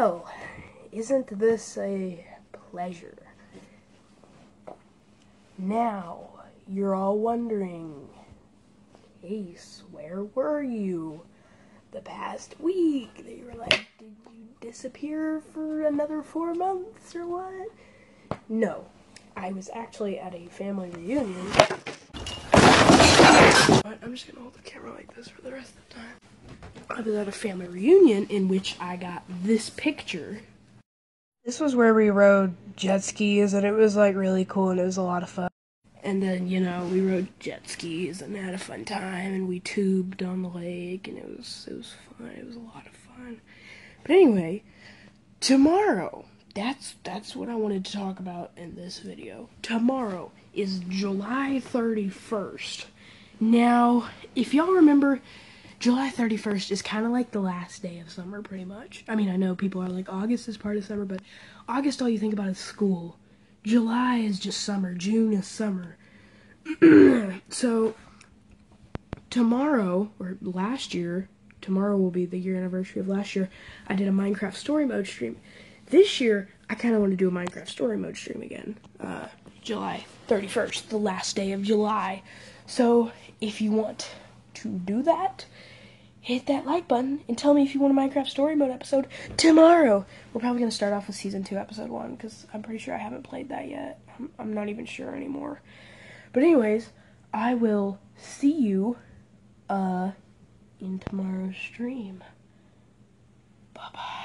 Well, isn't this a pleasure? Now, you're all wondering, Ace, where were you the past week? They were like, did you disappear for another four months or what? No, I was actually at a family reunion. I'm just gonna hold the camera like this for the rest of the time. I was at a family reunion in which I got this picture. This was where we rode jet skis, and it was like really cool, and it was a lot of fun. And then, you know, we rode jet skis and had a fun time, and we tubed on the lake, and it was it was fun. It was a lot of fun. But anyway, tomorrow, that's that's what I wanted to talk about in this video. Tomorrow is July 31st. Now, if y'all remember, July 31st is kind of like the last day of summer, pretty much. I mean, I know people are like, August is part of summer, but August, all you think about is school. July is just summer. June is summer. so, tomorrow, or last year, tomorrow will be the year anniversary of last year, I did a Minecraft story mode stream. This year, I kind of want to do a Minecraft story mode stream again. Uh, July 31st, the last day of July. So, if you want to do that, hit that like button and tell me if you want a Minecraft Story Mode episode tomorrow. We're probably going to start off with Season 2, Episode 1, because I'm pretty sure I haven't played that yet. I'm, I'm not even sure anymore. But anyways, I will see you uh, in tomorrow's stream. Bye-bye.